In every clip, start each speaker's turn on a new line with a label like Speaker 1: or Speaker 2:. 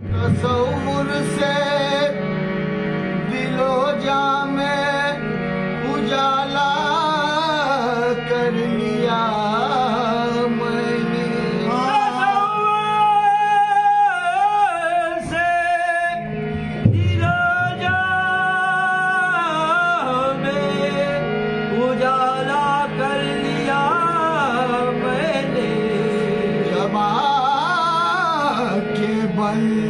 Speaker 1: तसव्वुर से दिलो जा में उजाला कर लिया मैंने।
Speaker 2: से दिलो जा में उजाला कर लिया मैंने।
Speaker 1: जबा के बंद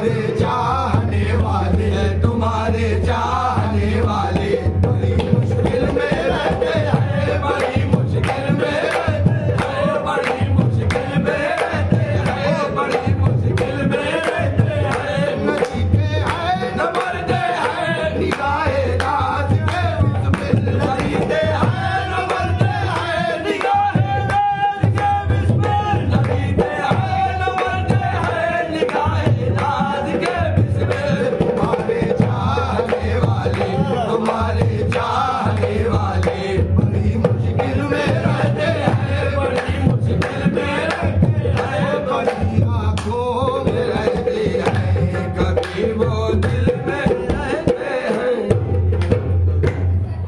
Speaker 1: हमारे जा